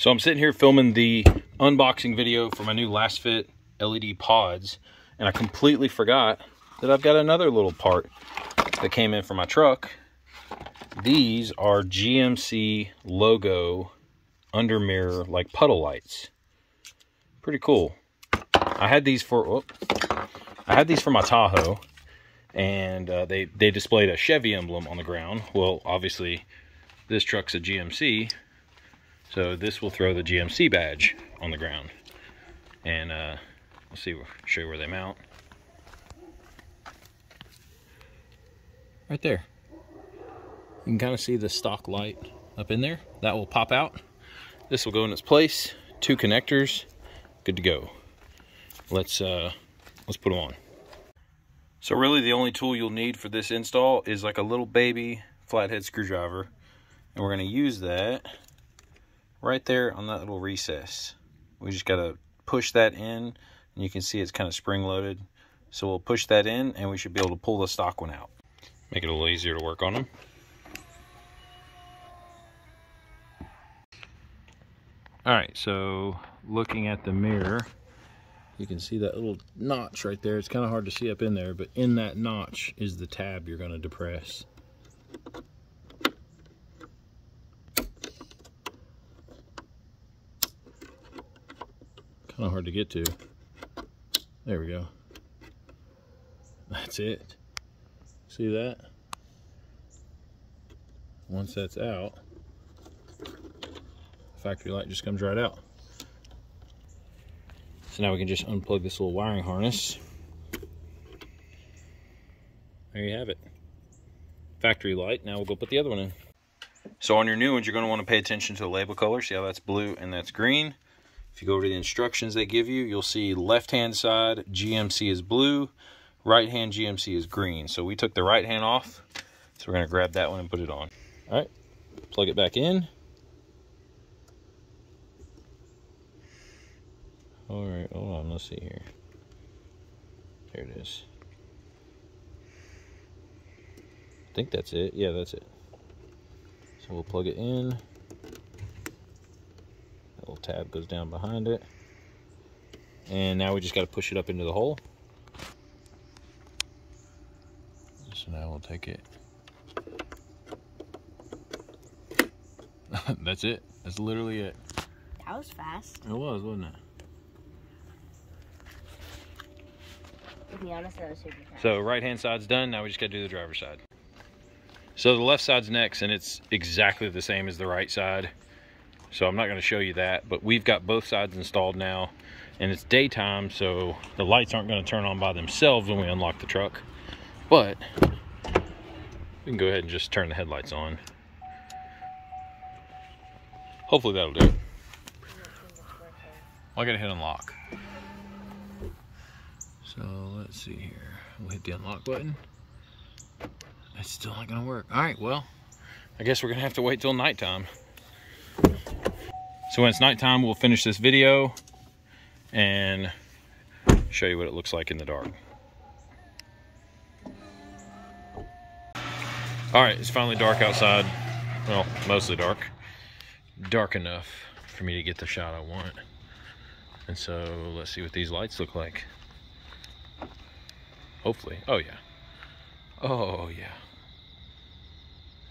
So I'm sitting here filming the unboxing video for my new Lasfit LED pods, and I completely forgot that I've got another little part that came in for my truck. These are GMC logo under mirror like puddle lights. Pretty cool. I had these for oh, I had these for my Tahoe, and uh, they they displayed a Chevy emblem on the ground. Well, obviously, this truck's a GMC, so this will throw the GMC badge on the ground. And uh, let's see, show you where they mount. Right there. You can kind of see the stock light up in there. That will pop out. This will go in its place. Two connectors, good to go. Let's uh, let's put them on. So really the only tool you'll need for this install is like a little baby flathead screwdriver. And we're gonna use that right there on that little recess. We just got to push that in and you can see it's kind of spring loaded. So we'll push that in and we should be able to pull the stock one out. Make it a little easier to work on them. All right, so looking at the mirror, you can see that little notch right there. It's kind of hard to see up in there, but in that notch is the tab you're going to depress. Kind of hard to get to. There we go. That's it. See that? Once that's out, factory light just comes right out. So now we can just unplug this little wiring harness. There you have it. Factory light. Now we'll go put the other one in. So on your new ones, you're going to want to pay attention to the label color. See how that's blue and that's green. If you go over to the instructions they give you, you'll see left-hand side GMC is blue, right-hand GMC is green. So we took the right hand off, so we're going to grab that one and put it on. All right, plug it back in. All right, hold on, let's see here. There it is. I think that's it. Yeah, that's it. So we'll plug it in tab goes down behind it. And now we just got to push it up into the hole. So now we'll take it. That's it. That's literally it. That was fast. It was, wasn't it? To be honest, that was super fast. So right hand side's done. Now we just got to do the driver's side. So the left side's next, and it's exactly the same as the right side. So I'm not going to show you that, but we've got both sides installed now and it's daytime, so the lights aren't going to turn on by themselves when we unlock the truck. But we can go ahead and just turn the headlights on. Hopefully that'll do it. I gotta hit unlock. So let's see here. We'll hit the unlock button. It's still not gonna work. All right, well, I guess we're gonna have to wait till nighttime. So when it's nighttime, we'll finish this video and show you what it looks like in the dark. All right, it's finally dark outside. Well, mostly dark. Dark enough for me to get the shot I want. And so let's see what these lights look like. Hopefully. Oh, yeah. Oh, yeah.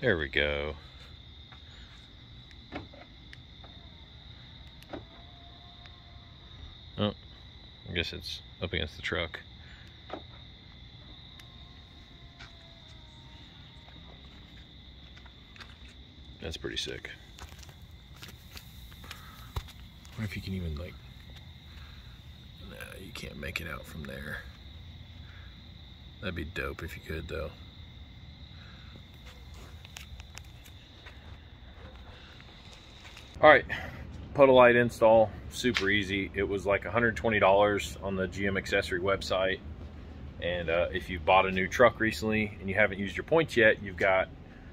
There we go. Oh, I guess it's up against the truck. That's pretty sick. What if you can even like, no, you can't make it out from there. That'd be dope if you could though. All right, light install, super easy. It was like $120 on the GM accessory website. And uh, if you bought a new truck recently and you haven't used your points yet, you've got,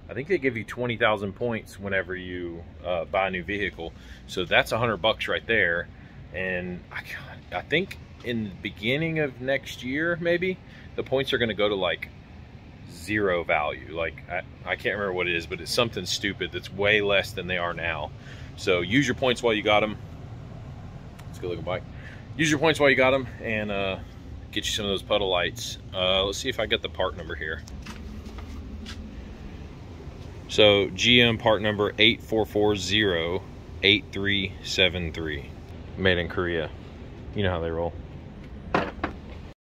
I think they give you 20,000 points whenever you uh, buy a new vehicle. So that's 100 bucks right there. And I, I think in the beginning of next year, maybe, the points are going to go to like zero value. Like, I, I can't remember what it is, but it's something stupid that's way less than they are now. So use your points while you got them. Let's go looking bike. Use your points while you got them and uh, get you some of those puddle lights. Uh, let's see if I get the part number here. So GM part number 84408373. Made in Korea. You know how they roll.